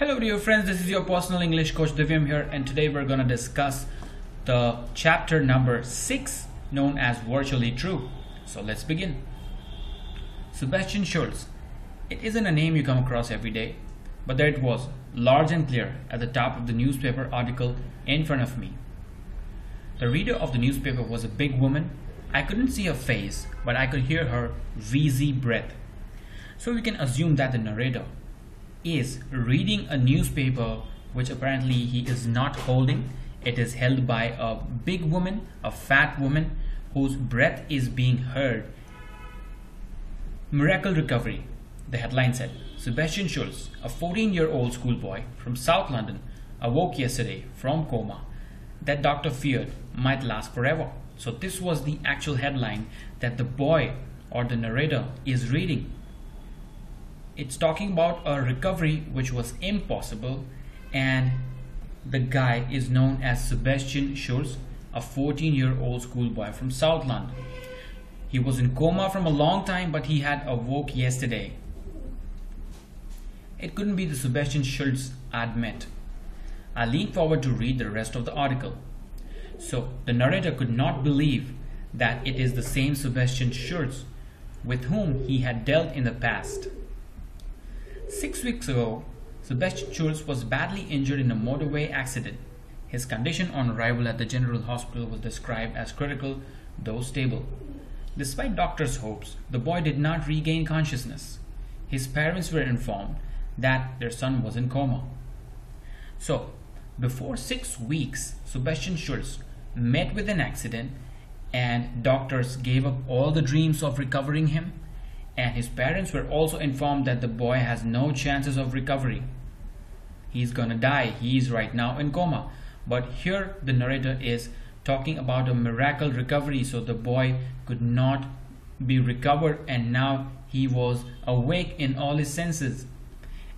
Hello dear friends, this is your personal English coach Divyam here and today we're going to discuss the chapter number 6 known as Virtually True. So let's begin. Sebastian Schultz. It isn't a name you come across every day, but there it was, large and clear at the top of the newspaper article in front of me. The reader of the newspaper was a big woman. I couldn't see her face, but I could hear her wheezy breath. So we can assume that the narrator is reading a newspaper which apparently he is not holding. It is held by a big woman, a fat woman whose breath is being heard. Miracle recovery, the headline said. Sebastian Schultz, a 14 year old schoolboy from South London, awoke yesterday from coma that doctor feared might last forever. So, this was the actual headline that the boy or the narrator is reading it's talking about a recovery which was impossible and the guy is known as Sebastian Schultz, a 14 year old schoolboy from South London. He was in coma from a long time but he had awoke yesterday. It couldn't be the Sebastian Schultz I'd. I leaned forward to read the rest of the article. So the narrator could not believe that it is the same Sebastian Schultz with whom he had dealt in the past. Six weeks ago, Sebastian Schultz was badly injured in a motorway accident. His condition on arrival at the General Hospital was described as critical, though stable. Despite doctors' hopes, the boy did not regain consciousness. His parents were informed that their son was in coma. So, before six weeks, Sebastian Schultz met with an accident and doctors gave up all the dreams of recovering him and his parents were also informed that the boy has no chances of recovery. He's gonna die. He is right now in coma. But here the narrator is talking about a miracle recovery so the boy could not be recovered and now he was awake in all his senses.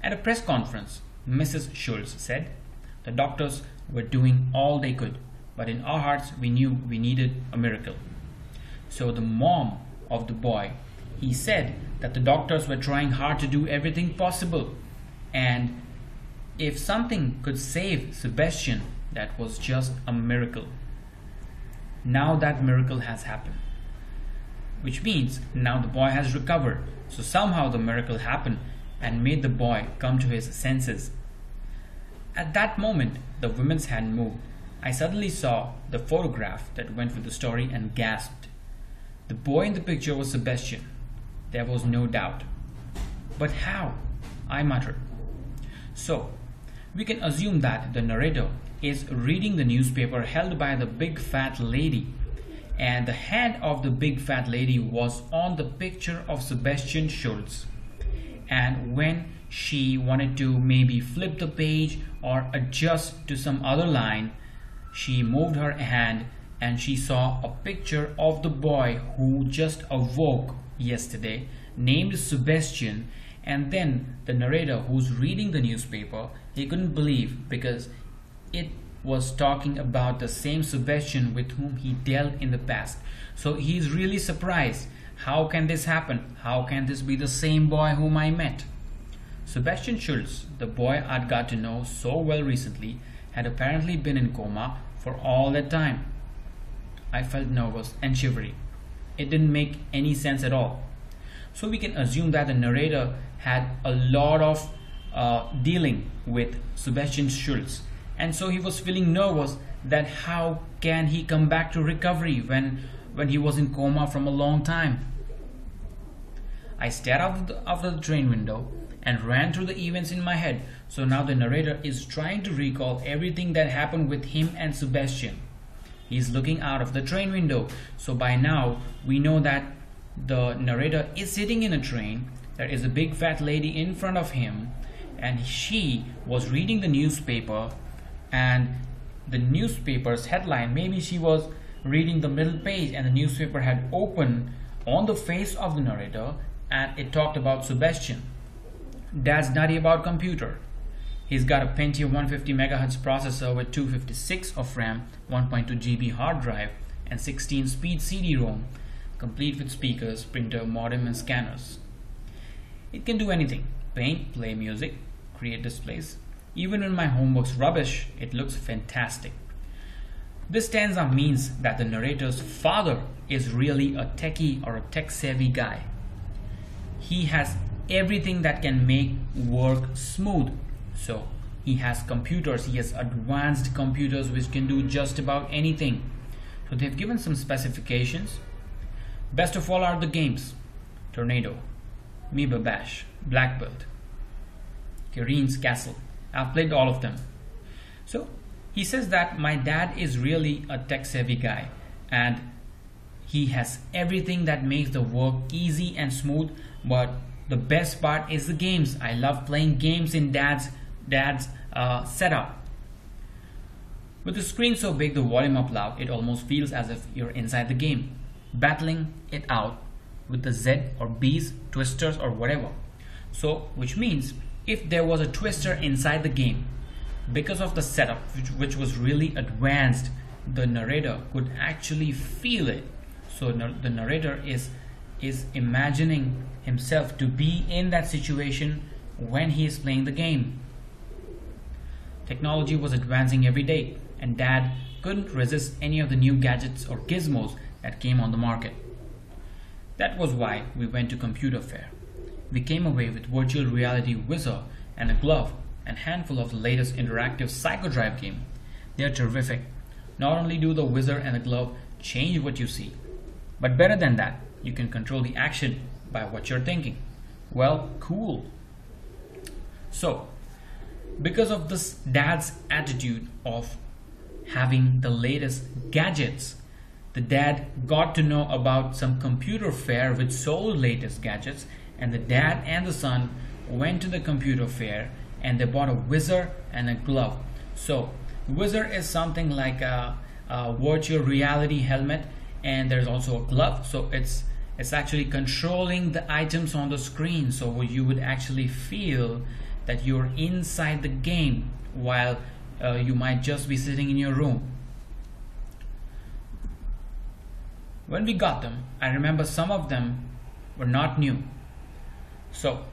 At a press conference, Mrs. Schultz said, The doctors were doing all they could, but in our hearts we knew we needed a miracle. So the mom of the boy he said that the doctors were trying hard to do everything possible. And if something could save Sebastian, that was just a miracle. Now that miracle has happened. Which means now the boy has recovered. So somehow the miracle happened and made the boy come to his senses. At that moment, the woman's hand moved. I suddenly saw the photograph that went with the story and gasped. The boy in the picture was Sebastian. There was no doubt. But how? I muttered. So, we can assume that the narrator is reading the newspaper held by the big fat lady, and the hand of the big fat lady was on the picture of Sebastian Schultz. And when she wanted to maybe flip the page or adjust to some other line, she moved her hand and she saw a picture of the boy who just awoke yesterday named Sebastian and then the narrator who's reading the newspaper he couldn't believe because it was talking about the same Sebastian with whom he dealt in the past. So he's really surprised. How can this happen? How can this be the same boy whom I met? Sebastian Schultz the boy I'd got to know so well recently had apparently been in coma for all that time. I felt nervous and shivery it didn't make any sense at all. So we can assume that the narrator had a lot of uh, dealing with Sebastian Schultz, and so he was feeling nervous that how can he come back to recovery when when he was in coma from a long time. I stared out the, out of the train window and ran through the events in my head. So now the narrator is trying to recall everything that happened with him and Sebastian. He's looking out of the train window. So by now, we know that the narrator is sitting in a train. There is a big fat lady in front of him, and she was reading the newspaper. And the newspaper's headline, maybe she was reading the middle page, and the newspaper had opened on the face of the narrator, and it talked about Sebastian. Dad's nutty about computer. He's got a Pentium 150 MHz processor with 256 of RAM, 1.2 GB hard drive, and 16 speed CD-ROM, complete with speakers, printer, modem, and scanners. It can do anything paint, play music, create displays. Even when my homework's rubbish, it looks fantastic. This stanza means that the narrator's father is really a techie or a tech savvy guy. He has everything that can make work smooth. So he has computers, he has advanced computers which can do just about anything. So they've given some specifications. Best of all are the games. Tornado, Amoeba Bash, Black Belt, Castle. I've played all of them. So he says that my dad is really a tech savvy guy and he has everything that makes the work easy and smooth but the best part is the games i love playing games in dad's dad's uh, setup. With the screen so big the volume up loud it almost feels as if you're inside the game battling it out with the z or b's twisters or whatever. So which means if there was a twister inside the game because of the setup which, which was really advanced the narrator could actually feel it. So the narrator is is imagining himself to be in that situation when he is playing the game technology was advancing every day and dad couldn't resist any of the new gadgets or gizmos that came on the market that was why we went to computer fair we came away with virtual reality whizzer and a glove and handful of the latest interactive Psychodrive game. They are terrific. Not only do the whizzer and the glove change what you see, but better than that, you can control the action by what you're thinking. Well, cool. So, because of this dad's attitude of having the latest gadgets, the dad got to know about some computer fair which sold latest gadgets, and the dad and the son went to the computer fair and they bought a whizzer and a glove. So whizzer is something like a, a virtual reality helmet and there's also a glove. So it's it's actually controlling the items on the screen so you would actually feel that you're inside the game while uh, you might just be sitting in your room. When we got them, I remember some of them were not new. So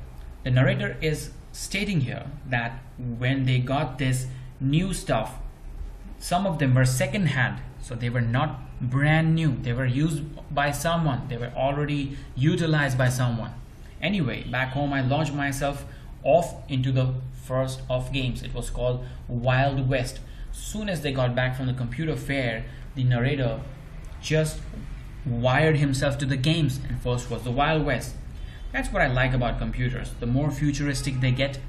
the narrator is stating here that when they got this new stuff, some of them were second hand, so they were not brand new. They were used by someone, they were already utilized by someone. Anyway, back home, I launched myself off into the first of games. It was called Wild West. Soon as they got back from the computer fair, the narrator just wired himself to the games, and first was the Wild West. That's what I like about computers. The more futuristic they get,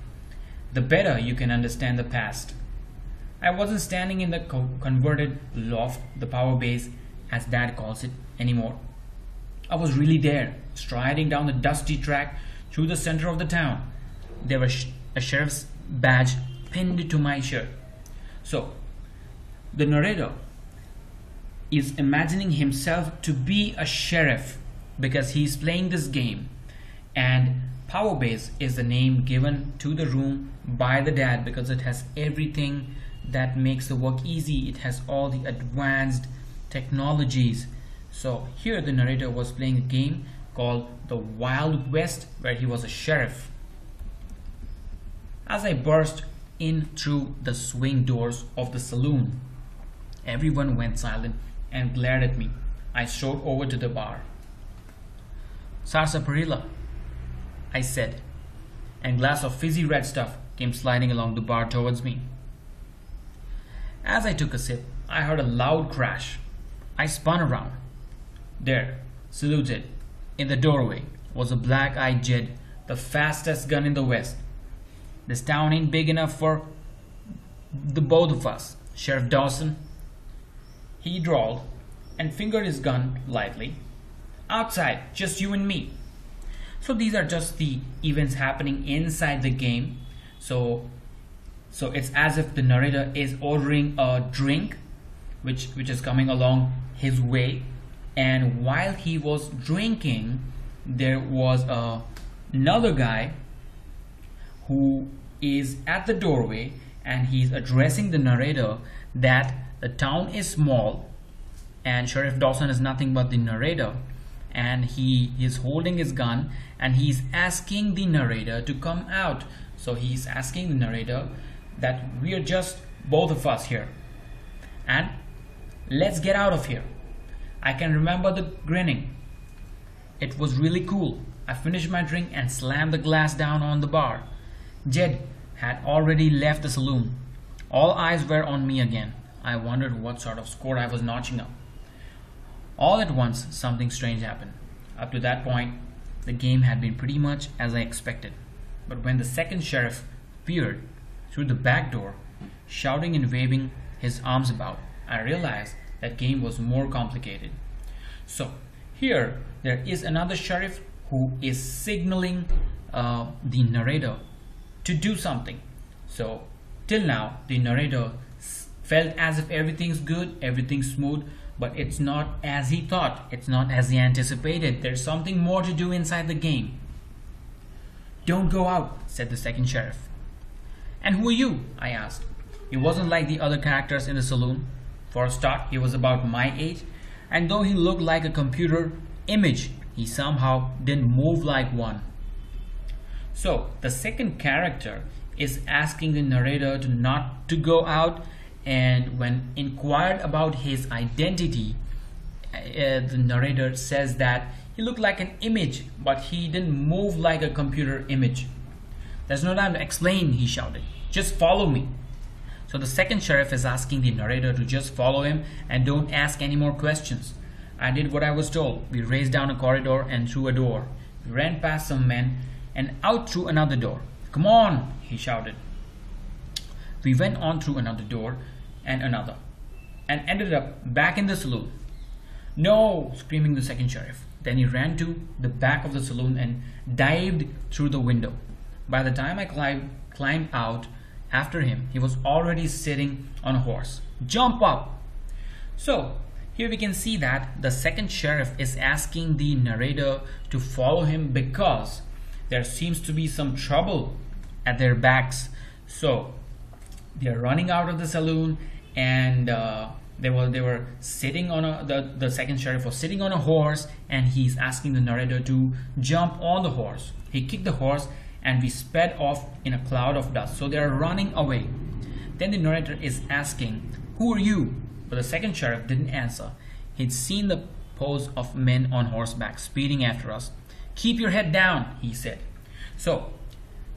the better you can understand the past. I wasn't standing in the co converted loft, the power base, as dad calls it, anymore. I was really there, striding down the dusty track through the center of the town. There was a sheriff's badge pinned to my shirt. So, the narrator is imagining himself to be a sheriff because he's playing this game. And power base is the name given to the room by the dad because it has everything that makes the work easy. It has all the advanced technologies. So here the narrator was playing a game called the Wild West where he was a sheriff as I burst in through the swing doors of the saloon everyone went silent and glared at me I strode over to the bar Sarsaparilla I said, and glass of fizzy red stuff came sliding along the bar towards me. As I took a sip, I heard a loud crash. I spun around. There, saluted, in the doorway, was a black-eyed Jed, the fastest gun in the West. This town ain't big enough for the both of us, Sheriff Dawson. He drawled and fingered his gun lightly. Outside, just you and me. So these are just the events happening inside the game. So so it's as if the narrator is ordering a drink which which is coming along his way and while he was drinking there was a, another guy who is at the doorway and he's addressing the narrator that the town is small and Sheriff Dawson is nothing but the narrator and he is holding his gun and he's asking the narrator to come out so he's asking the narrator that we are just both of us here. And let's get out of here. I can remember the grinning. It was really cool. I finished my drink and slammed the glass down on the bar. Jed had already left the saloon. All eyes were on me again. I wondered what sort of score I was notching up. All at once, something strange happened. Up to that point, the game had been pretty much as I expected. But when the second sheriff peered through the back door, shouting and waving his arms about, I realized that game was more complicated. So here there is another sheriff who is signaling uh, the narrator to do something. So till now the narrator felt as if everything's good, everything's smooth, but it's not as he thought. It's not as he anticipated. There's something more to do inside the game. Don't go out, said the second sheriff. And who are you? I asked. He wasn't like the other characters in the saloon. For a start, he was about my age, and though he looked like a computer image, he somehow didn't move like one. So, the second character is asking the narrator to not to go out and when inquired about his identity uh, the narrator says that he looked like an image but he didn't move like a computer image there's no time to explain he shouted just follow me so the second sheriff is asking the narrator to just follow him and don't ask any more questions. I did what I was told. We raced down a corridor and through a door. We ran past some men and out through another door. Come on, he shouted. We went on through another door and another and ended up back in the saloon. No, screaming the second sheriff. Then he ran to the back of the saloon and dived through the window. By the time I climbed, climbed out, after him, he was already sitting on a horse. Jump up! So, here we can see that the second sheriff is asking the narrator to follow him because there seems to be some trouble at their backs. So, they're running out of the saloon and uh, they were they were sitting on a the, the second sheriff was sitting on a horse and he's asking the narrator to jump on the horse. He kicked the horse and we sped off in a cloud of dust. So they are running away. Then the narrator is asking, Who are you? But the second sheriff didn't answer. He'd seen the pose of men on horseback speeding after us. Keep your head down, he said. So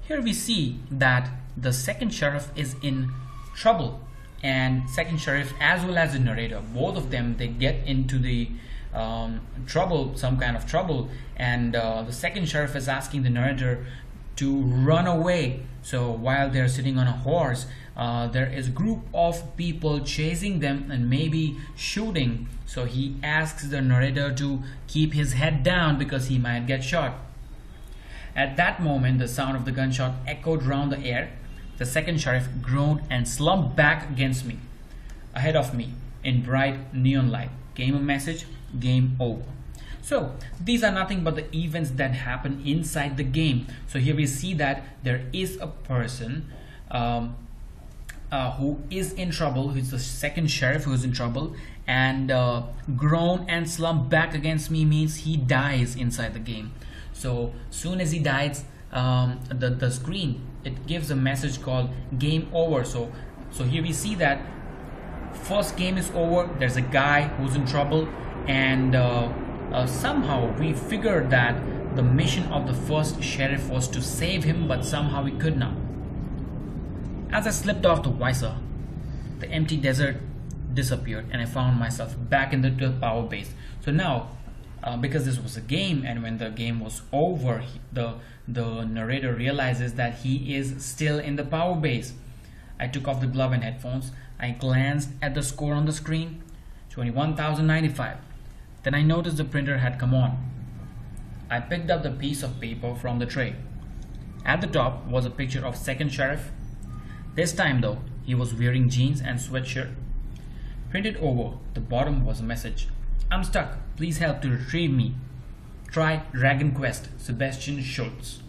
here we see that the second sheriff is in trouble and second sheriff as well as the narrator both of them they get into the um, trouble some kind of trouble and uh, the second sheriff is asking the narrator to run away. So while they're sitting on a horse, uh, there is a group of people chasing them and maybe shooting. So he asks the narrator to keep his head down because he might get shot. At that moment, the sound of the gunshot echoed round the air. The second sheriff groaned and slumped back against me. Ahead of me, in bright neon light, came a message, game over. So these are nothing but the events that happen inside the game. So here we see that there is a person um, uh, who is in trouble, who's the second sheriff who's in trouble, and uh, groan and slump back against me means he dies inside the game. So soon as he dies, um, the, the screen, it gives a message called game over. So, so here we see that first game is over, there's a guy who's in trouble and uh, uh, somehow we figured that the mission of the first sheriff was to save him, but somehow we could not. As I slipped off the visor, the empty desert disappeared and I found myself back in the power base. So now, uh, because this was a game and when the game was over, he, the, the narrator realizes that he is still in the power base. I took off the glove and headphones. I glanced at the score on the screen, 21,095. Then I noticed the printer had come on. I picked up the piece of paper from the tray. At the top was a picture of second sheriff. This time though, he was wearing jeans and sweatshirt. Printed over the bottom was a message. I'm stuck. Please help to retrieve me. Try Dragon Quest, Sebastian Schultz.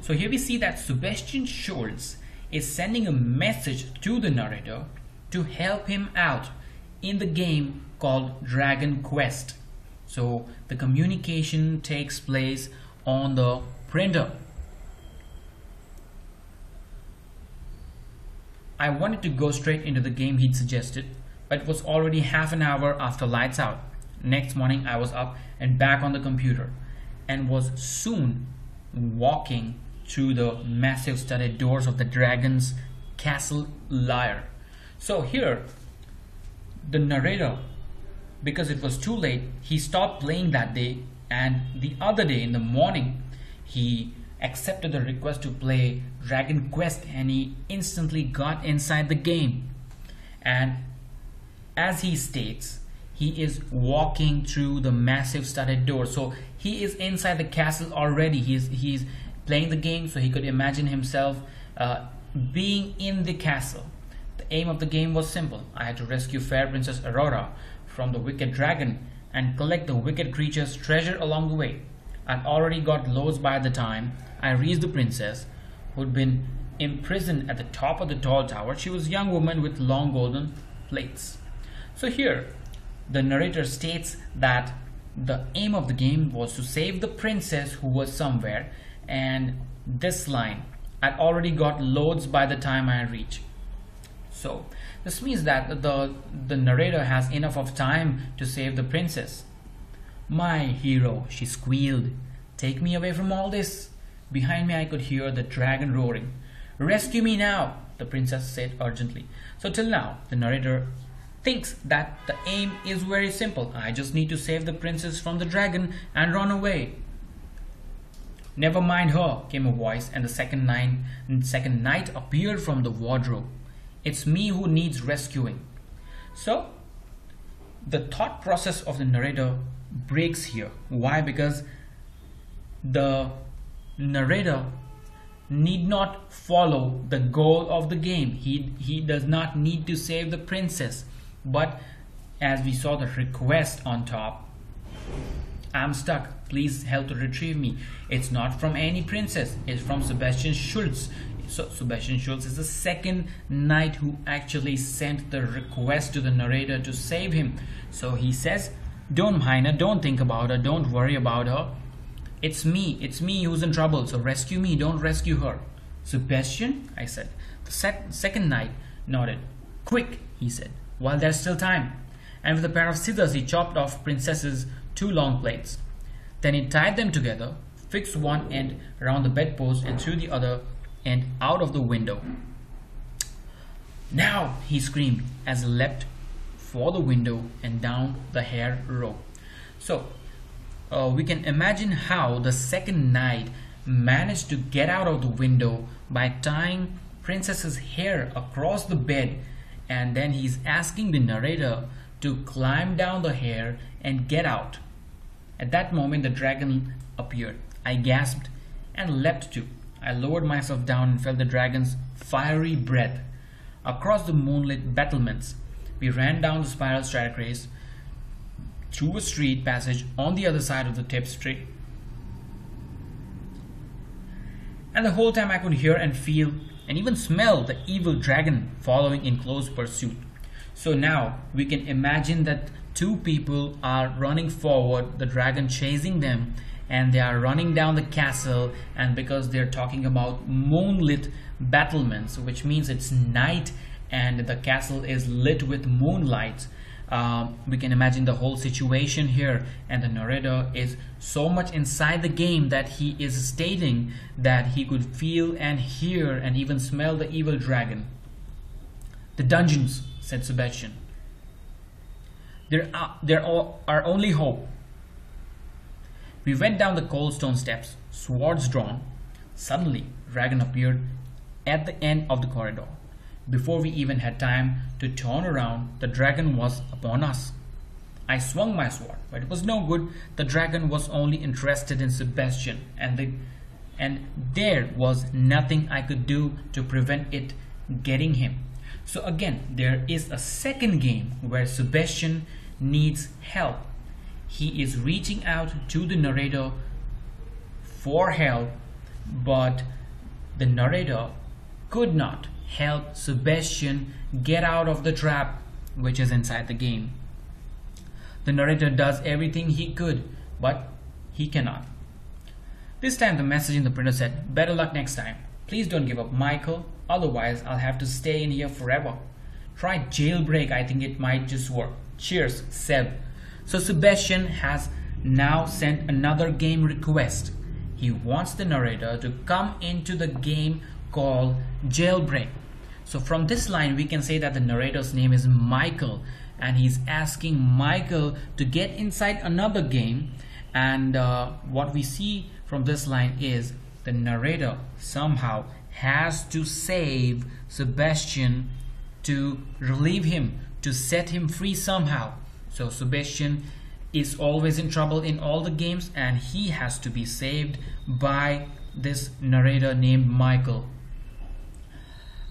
So here we see that Sebastian Schultz is sending a message to the narrator to help him out in the game called Dragon Quest. So the communication takes place on the printer. I wanted to go straight into the game he'd suggested, but it was already half an hour after lights out. Next morning, I was up and back on the computer and was soon walking through the massive studded doors of the dragon's castle lair. So here, the narrator, because it was too late, he stopped playing that day and the other day in the morning, he accepted the request to play Dragon Quest and he instantly got inside the game. And as he states, he is walking through the massive studded door. So he is inside the castle already. He's he's playing the game, so he could imagine himself uh, being in the castle. The aim of the game was simple. I had to rescue Fair Princess Aurora from the wicked dragon and collect the wicked creature's treasure along the way. I'd already got loads by the time I reached the princess, who'd been imprisoned at the top of the tall tower. She was a young woman with long golden plaits. So here, the narrator states that the aim of the game was to save the princess who was somewhere, and this line, I'd already got loads by the time I reach. So this means that the, the narrator has enough of time to save the princess. My hero, she squealed. Take me away from all this. Behind me I could hear the dragon roaring. Rescue me now, the princess said urgently. So till now, the narrator thinks that the aim is very simple. I just need to save the princess from the dragon and run away. Never mind her, came a voice, and the second, nine, second knight appeared from the wardrobe. It's me who needs rescuing. So, the thought process of the narrator breaks here. Why? Because the narrator need not follow the goal of the game. He, he does not need to save the princess. But as we saw the request on top, I'm stuck. Please help to retrieve me. It's not from any princess. It's from Sebastian Schultz. So Sebastian Schultz is the second knight who actually sent the request to the narrator to save him. So he says, don't mind her, don't think about her, don't worry about her. It's me, it's me who's in trouble, so rescue me, don't rescue her. Sebastian, I said. The sec second knight nodded. Quick, he said while there's still time. And with a pair of scissors, he chopped off Princess's two long plaits. Then he tied them together, fixed one end around the bedpost and threw the other end out of the window. Now, he screamed as he leapt for the window and down the hair rope. So, uh, we can imagine how the second knight managed to get out of the window by tying Princess's hair across the bed and then he's asking the narrator to climb down the hair and get out. At that moment, the dragon appeared. I gasped and leapt too. I lowered myself down and felt the dragon's fiery breath. Across the moonlit battlements, we ran down the spiral staircase through a street passage on the other side of the tapestry. And the whole time I could hear and feel and even smell the evil dragon following in close pursuit. So now we can imagine that two people are running forward, the dragon chasing them, and they are running down the castle. And because they're talking about moonlit battlements, which means it's night and the castle is lit with moonlight, um, we can imagine the whole situation here and the narrator is so much inside the game that he is stating that he could feel and hear and even smell the evil dragon. The dungeons said sebastian. There are, there are only hope. We went down the cold stone steps swords drawn. Suddenly dragon appeared at the end of the corridor before we even had time to turn around, the dragon was upon us. I swung my sword, but it was no good. The dragon was only interested in Sebastian, and the and there was nothing I could do to prevent it getting him. So again, there is a second game where Sebastian needs help. He is reaching out to the narrator for help, but the narrator could not help Sebastian get out of the trap which is inside the game. The narrator does everything he could, but he cannot. This time the message in the printer said, better luck next time. Please don't give up Michael, Otherwise, I'll have to stay in here forever. Try jailbreak, I think it might just work. Cheers, Seb. So Sebastian has now sent another game request. He wants the narrator to come into the game called Jailbreak. So from this line, we can say that the narrator's name is Michael and he's asking Michael to get inside another game. And uh, what we see from this line is the narrator somehow has to save Sebastian to relieve him, to set him free somehow. So Sebastian is always in trouble in all the games and he has to be saved by this narrator named Michael.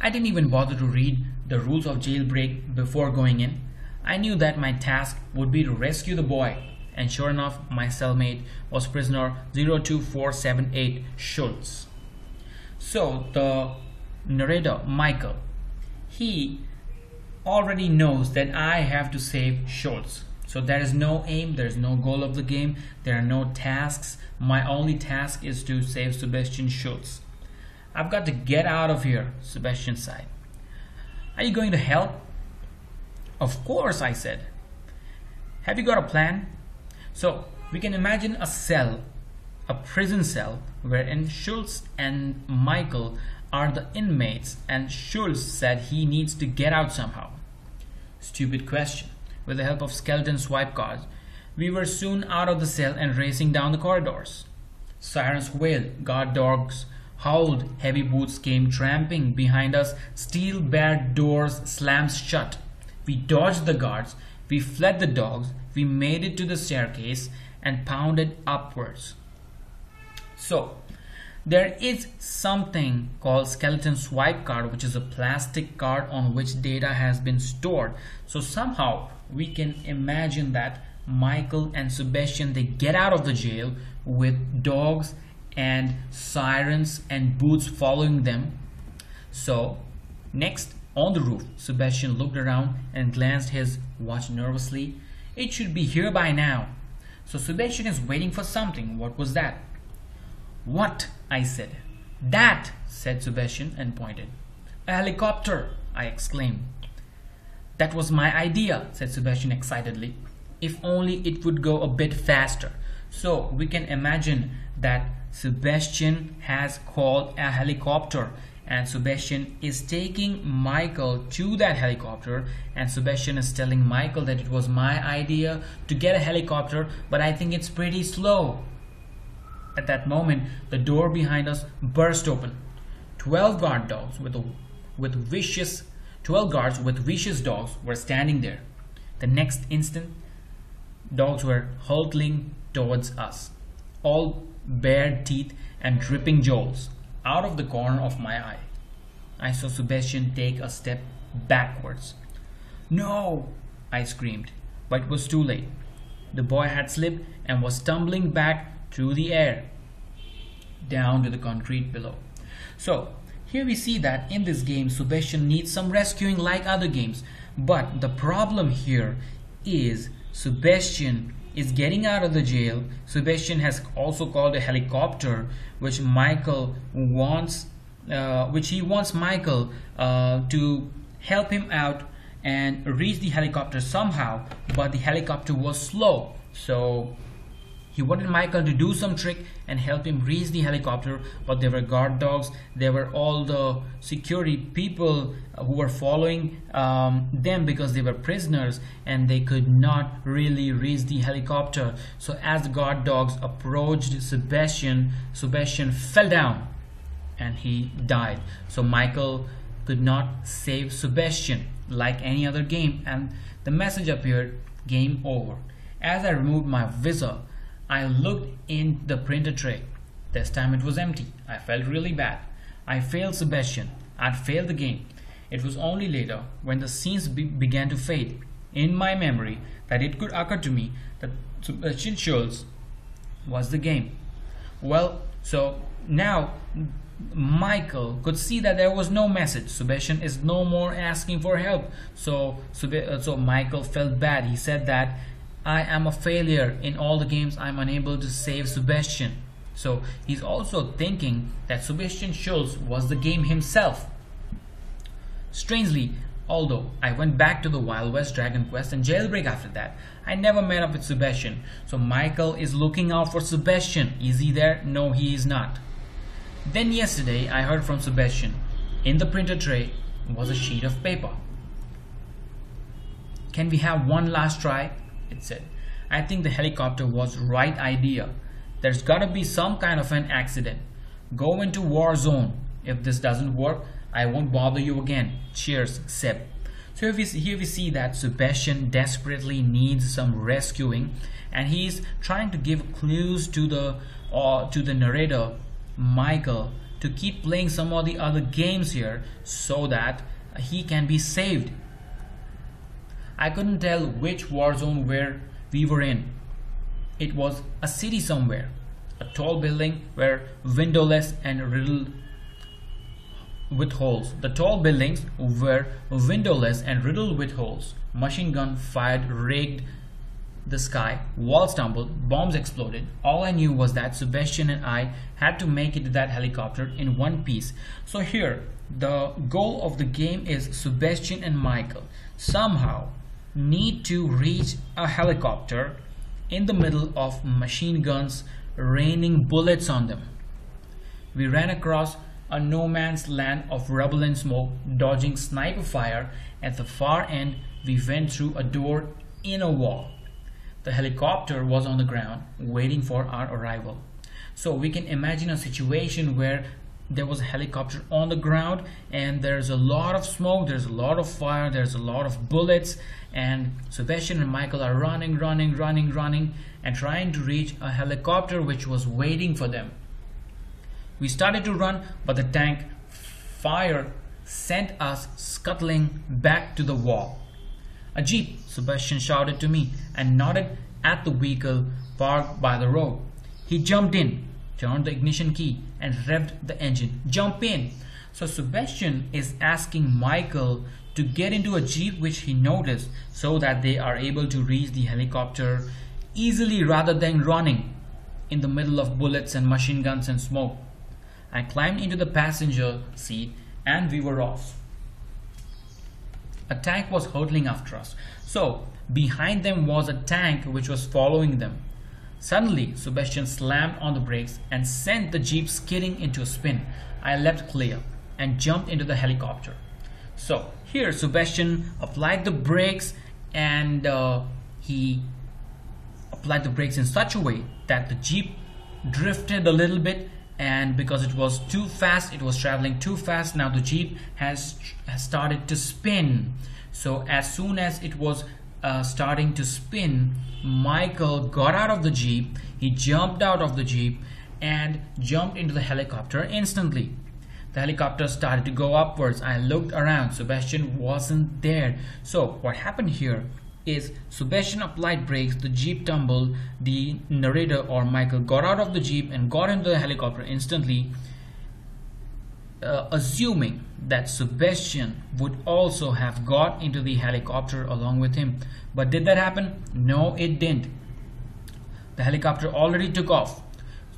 I didn't even bother to read the rules of jailbreak before going in. I knew that my task would be to rescue the boy, and sure enough, my cellmate was prisoner 02478 Schultz. So, the narrator, Michael, he already knows that I have to save Schultz. So there is no aim, there is no goal of the game, there are no tasks. My only task is to save Sebastian Schultz. I've got to get out of here, Sebastian sighed. Are you going to help? Of course, I said. Have you got a plan? So we can imagine a cell, a prison cell, wherein Schultz and Michael are the inmates, and Schultz said he needs to get out somehow. Stupid question. With the help of skeleton swipe cards, we were soon out of the cell and racing down the corridors. Sirens wailed, guard dogs howled, heavy boots came tramping behind us, steel barred doors slammed shut. We dodged the guards, we fled the dogs, we made it to the staircase and pounded upwards. So, there is something called skeleton swipe card which is a plastic card on which data has been stored so somehow we can imagine that michael and sebastian they get out of the jail with dogs and sirens and boots following them. So, next on the roof, Sebastian looked around and glanced his watch nervously. It should be here by now. So Sebastian is waiting for something. What was that? What? I said. That, said Sebastian and pointed. A helicopter, I exclaimed. That was my idea, said Sebastian excitedly. If only it would go a bit faster. So we can imagine that Sebastian has called a helicopter and Sebastian is taking Michael to that helicopter and Sebastian is telling Michael that it was my idea to get a helicopter but I think it's pretty slow. At that moment the door behind us burst open. 12 guard dogs with, with vicious 12 guards with vicious dogs were standing there. The next instant dogs were hurtling towards us. All bared teeth and dripping jaws, out of the corner of my eye. I saw Sebastian take a step backwards. No! I screamed, but it was too late. The boy had slipped and was tumbling back through the air down to the concrete below. So, here we see that in this game, Sebastian needs some rescuing like other games. But the problem here is Sebastian is getting out of the jail. Sebastian has also called a helicopter, which Michael wants, uh, which he wants Michael uh, to help him out and reach the helicopter somehow. But the helicopter was slow, so he wanted Michael to do some trick and help him reach the helicopter, but there were guard dogs, there were all the security people who were following um, them because they were prisoners and they could not really reach the helicopter. So as the guard dogs approached Sebastian, Sebastian fell down and he died. So Michael could not save Sebastian like any other game and the message appeared game over. As I removed my visor, I looked in the printer tray. This time it was empty. I felt really bad. I failed Sebastian. I'd failed the game. It was only later, when the scenes be began to fade, in my memory, that it could occur to me that Sebastian Schultz was the game. Well, so now Michael could see that there was no message. Sebastian is no more asking for help. So, so Michael felt bad. He said that I am a failure in all the games I'm unable to save Sebastian. So he's also thinking that Sebastian Schultz was the game himself. Strangely, although I went back to the Wild West Dragon Quest and Jailbreak after that, I never met up with Sebastian. So Michael is looking out for Sebastian. Is he there? No, he is not. Then yesterday I heard from Sebastian. In the printer tray was a sheet of paper. Can we have one last try? It said. I think the helicopter was right idea. There's gotta be some kind of an accident. Go into war zone. If this doesn't work, I won't bother you again. Cheers, Seb. So here we, see, here we see that Sebastian desperately needs some rescuing and he's trying to give clues to the uh, to the narrator, Michael, to keep playing some of the other games here so that he can be saved. I couldn't tell which war zone where we were in. It was a city somewhere, a tall building where windowless and riddled with holes. The tall buildings were windowless and riddled with holes. Machine gun fired raked the sky, walls tumbled, bombs exploded. All I knew was that Sebastian and I had to make it to that helicopter in one piece. So here, the goal of the game is Sebastian and Michael somehow need to reach a helicopter in the middle of machine guns raining bullets on them. We ran across a no man's land of rubble and smoke, dodging sniper fire. At the far end, we went through a door in a wall. The helicopter was on the ground, waiting for our arrival. So we can imagine a situation where there was a helicopter on the ground and there's a lot of smoke, there's a lot of fire, there's a lot of bullets, and Sebastian and Michael are running, running, running, running, and trying to reach a helicopter which was waiting for them. We started to run, but the tank fire sent us scuttling back to the wall. A jeep, Sebastian shouted to me and nodded at the vehicle parked by the road. He jumped in, turned the ignition key, and revved the engine. Jump in! So Sebastian is asking Michael to get into a jeep which he noticed so that they are able to reach the helicopter easily rather than running in the middle of bullets and machine guns and smoke. I climbed into the passenger seat and we were off. A tank was hurtling after us. So, behind them was a tank which was following them. Suddenly, Sebastian slammed on the brakes and sent the jeep skidding into a spin. I leapt clear and jumped into the helicopter. So, here Sebastian applied the brakes and uh, he applied the brakes in such a way that the jeep drifted a little bit and because it was too fast it was traveling too fast now the jeep has, has started to spin. So as soon as it was uh, starting to spin michael got out of the jeep he jumped out of the jeep and jumped into the helicopter instantly the helicopter started to go upwards i looked around sebastian wasn't there so what happened here is Sebastian applied brakes, the jeep tumbled, the narrator or Michael got out of the jeep and got into the helicopter instantly, uh, assuming that Sebastian would also have got into the helicopter along with him. But did that happen? No, it didn't. The helicopter already took off.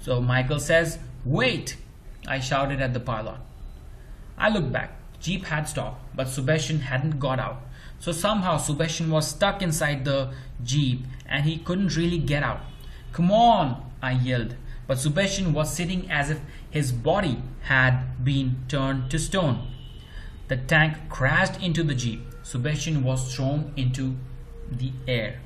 So Michael says, Wait! I shouted at the pilot. I looked back. Jeep had stopped, but Sebastian hadn't got out. So somehow Sebastian was stuck inside the jeep and he couldn't really get out. Come on, I yelled. But Sebastian was sitting as if his body had been turned to stone. The tank crashed into the jeep. Sebastian was thrown into the air.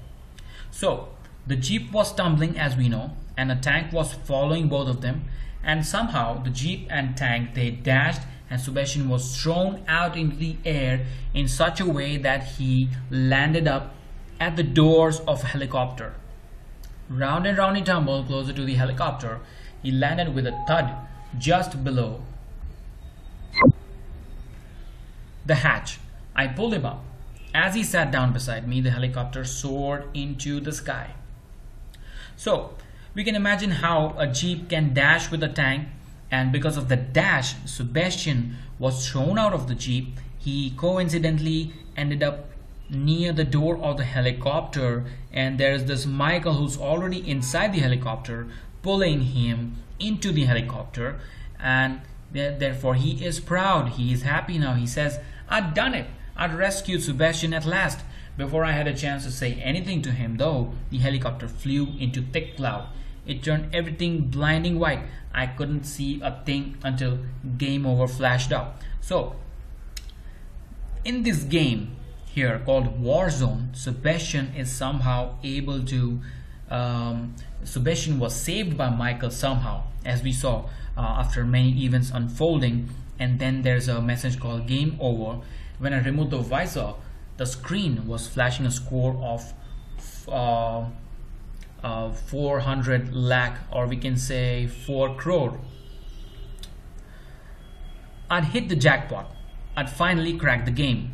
So the jeep was tumbling as we know and a tank was following both of them and somehow the jeep and tank they dashed and Sebastian was thrown out into the air in such a way that he landed up at the doors of a helicopter. Round and round he tumbled closer to the helicopter. He landed with a thud just below the hatch. I pulled him up. As he sat down beside me, the helicopter soared into the sky. So, we can imagine how a jeep can dash with a tank and because of the dash Sebastian was thrown out of the jeep he coincidentally ended up near the door of the helicopter and there's this Michael who's already inside the helicopter pulling him into the helicopter and therefore he is proud he is happy now he says I'd done it. I'd rescued Sebastian at last. Before I had a chance to say anything to him, though, the helicopter flew into thick cloud. It turned everything blinding white. I couldn't see a thing until game over flashed up. So, in this game here called Warzone, Sebastian is somehow able to. Um, Sebastian was saved by Michael somehow, as we saw uh, after many events unfolding. And then there's a message called Game Over. When I removed the visor, the screen was flashing a score of uh, uh, 400 lakh, or we can say 4 crore. I'd hit the jackpot. I'd finally cracked the game.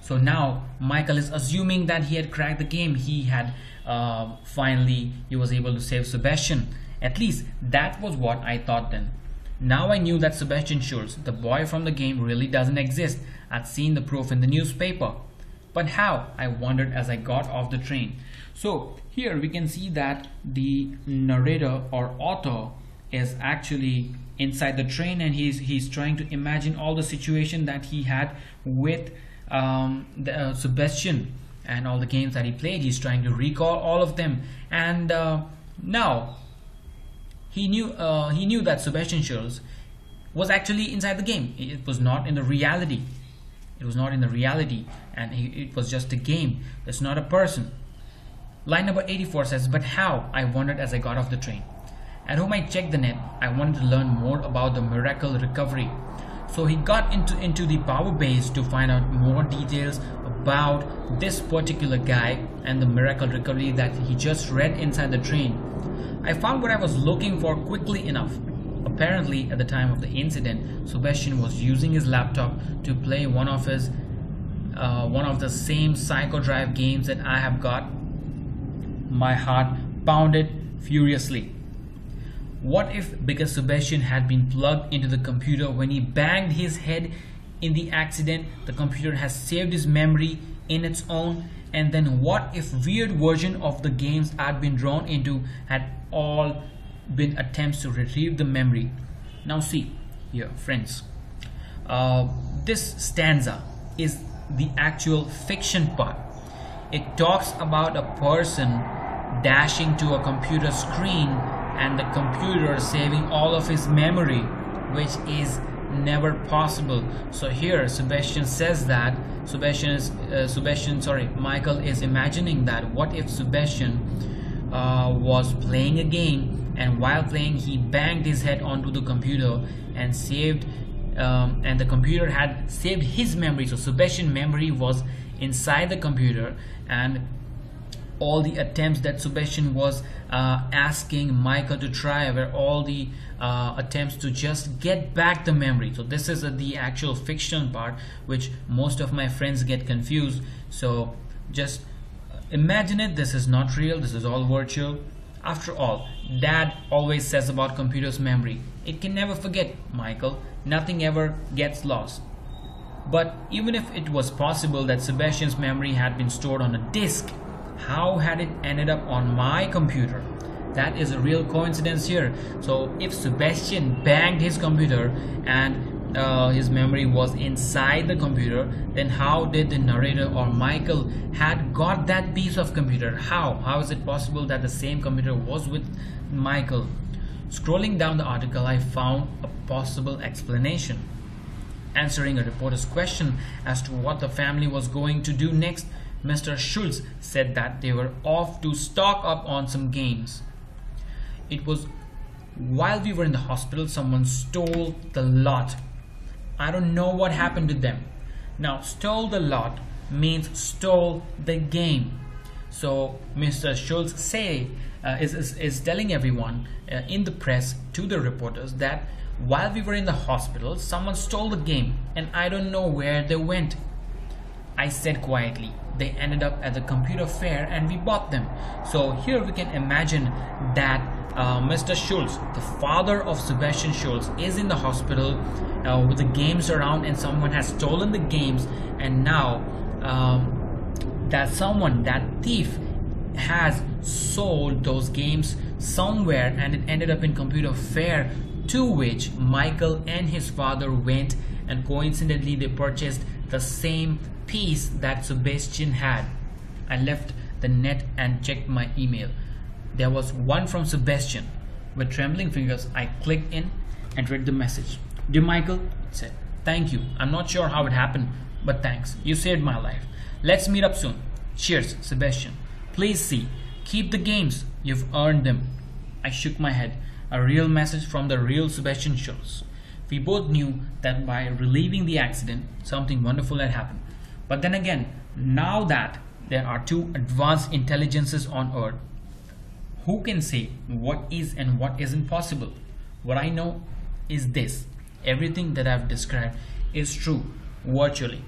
So now Michael is assuming that he had cracked the game. He had uh, finally he was able to save Sebastian. At least that was what I thought then. Now I knew that Sebastian Schultz, the boy from the game, really doesn't exist. I'd seen the proof in the newspaper. But how? I wondered as I got off the train. So here we can see that the narrator or author is actually inside the train and he's he's trying to imagine all the situation that he had with um, the, uh, Sebastian and all the games that he played. He's trying to recall all of them, and uh, now he knew uh, he knew that Sebastian Schultz was actually inside the game. It was not in the reality. It was not in the reality, and he, it was just a game. It's not a person. Line number 84 says, But how? I wondered as I got off the train. At home, I checked the net. I wanted to learn more about the miracle recovery. So he got into, into the power base to find out more details about this particular guy and the miracle recovery that he just read inside the train. I found what I was looking for quickly enough. Apparently, at the time of the incident, Sebastian was using his laptop to play one of his uh, one of the same Psychodrive games that I have got. My heart pounded furiously. What if because Sebastian had been plugged into the computer when he banged his head in the accident, the computer has saved his memory in its own and then what if weird version of the games I'd been drawn into had all been attempts to retrieve the memory. Now see here friends, uh, this stanza is the actual fiction part. It talks about a person dashing to a computer screen and the computer saving all of his memory, which is never possible. So here Sebastian says that Sebastian is uh, Sebastian sorry Michael is imagining that what if Sebastian uh, was playing a game and while playing he banged his head onto the computer and saved um, and the computer had saved his memory so Sebastian memory was inside the computer and all the attempts that Sebastian was uh, asking Michael to try were all the uh, attempts to just get back the memory. So this is uh, the actual fiction part which most of my friends get confused. So just imagine it, this is not real, this is all virtual. After all, dad always says about computer's memory, it can never forget, Michael, nothing ever gets lost. But even if it was possible that Sebastian's memory had been stored on a disk, how had it ended up on my computer? That is a real coincidence here. So if Sebastian banged his computer and uh, his memory was inside the computer, then how did the narrator or Michael had got that piece of computer? How? How is it possible that the same computer was with Michael? Scrolling down the article, I found a possible explanation. Answering a reporter's question as to what the family was going to do next, Mr. Schultz said that they were off to stock up on some games. It was while we were in the hospital, someone stole the lot. I don't know what happened to them. Now, stole the lot means stole the game. So, Mr. Schultz say uh, is, is, is telling everyone uh, in the press to the reporters that while we were in the hospital, someone stole the game, and I don't know where they went. I said quietly, they ended up at the computer fair and we bought them. So here we can imagine that uh, Mr. Schultz, the father of Sebastian Schultz, is in the hospital uh, with the games around and someone has stolen the games and now um, that someone, that thief has sold those games somewhere and it ended up in computer fair to which Michael and his father went and coincidentally they purchased the same piece that Sebastian had. I left the net and checked my email. There was one from Sebastian. With trembling fingers, I clicked in and read the message. Dear Michael, it said, Thank you. I'm not sure how it happened, but thanks. You saved my life. Let's meet up soon. Cheers, Sebastian. Please see. Keep the games. You've earned them. I shook my head. A real message from the real Sebastian Schultz. We both knew that by relieving the accident, something wonderful had happened. But then again, now that there are two advanced intelligences on Earth, who can say what is and what isn't possible? What I know is this everything that I've described is true virtually.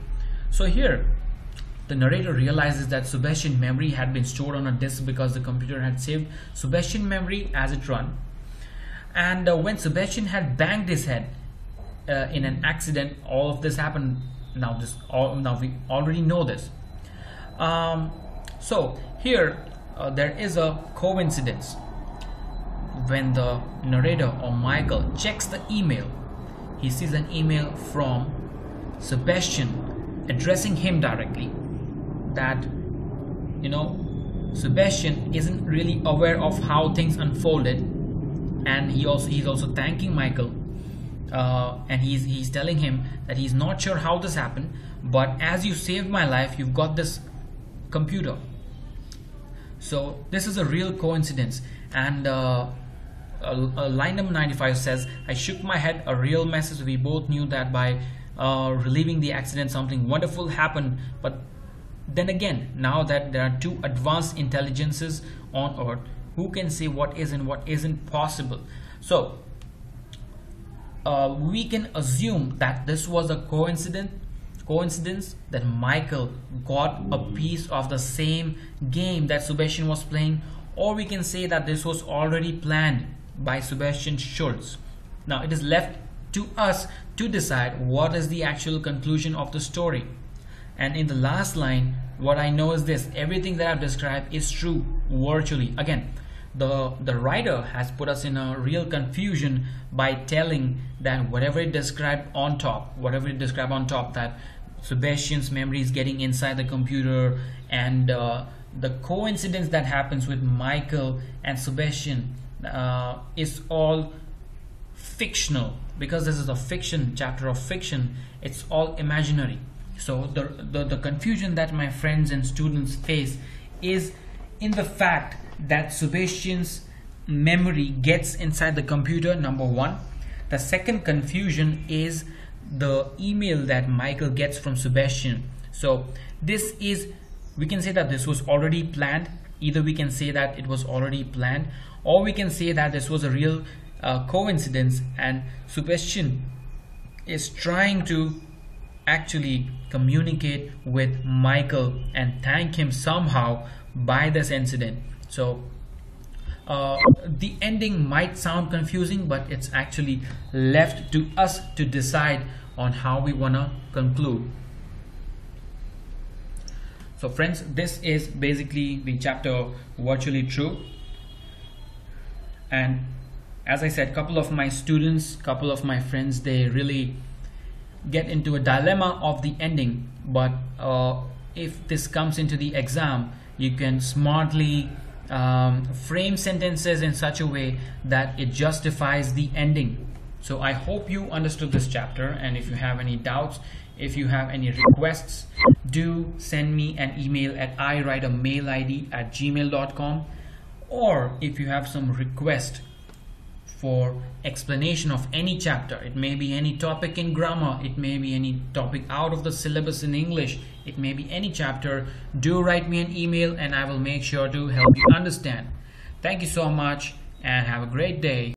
So here, the narrator realizes that Sebastian memory had been stored on a disk because the computer had saved Sebastian memory as it run. And uh, when Sebastian had banged his head uh, in an accident, all of this happened. Now this all now we already know this. Um, so here uh, there is a coincidence. When the narrator or Michael checks the email he sees an email from Sebastian addressing him directly that you know Sebastian isn't really aware of how things unfolded. And he also he's also thanking Michael uh, and he's he's telling him that he's not sure how this happened but as you saved my life you've got this computer so this is a real coincidence. And uh, uh, line number 95 says I shook my head a real message. We both knew that by uh, relieving the accident something wonderful happened. But then again now that there are two advanced intelligences on earth who can say what is and what isn't possible? So uh, we can assume that this was a coincidence coincidence that Michael got a piece of the same game that Sebastian was playing or we can say that this was already planned by Sebastian Schultz. Now it is left to us to decide what is the actual conclusion of the story. And in the last line, what I know is this everything that I've described is true virtually. Again, the, the writer has put us in a real confusion by telling that whatever it described on top, whatever it described on top, that Sebastian's memory is getting inside the computer and uh, the coincidence that happens with Michael and Sebastian uh, is all fictional. Because this is a fiction chapter of fiction it's all imaginary. So the, the, the confusion that my friends and students face is in the fact that Sebastian's memory gets inside the computer number one. The second confusion is the email that Michael gets from Sebastian. So this is we can say that this was already planned. Either we can say that it was already planned or we can say that this was a real uh, coincidence and Sebastian is trying to actually communicate with Michael and thank him somehow by this incident. So uh, the ending might sound confusing but it's actually left to us to decide on how we want to conclude. So friends this is basically the chapter virtually true. And as I said couple of my students couple of my friends they really get into a dilemma of the ending. But uh, if this comes into the exam you can smartly um, frame sentences in such a way that it justifies the ending. So I hope you understood this chapter and if you have any doubts if you have any requests do send me an email at iwriteamailid at gmail.com or if you have some request for explanation of any chapter. It may be any topic in grammar. It may be any topic out of the syllabus in English. It may be any chapter. Do write me an email and I will make sure to help you understand. Thank you so much and have a great day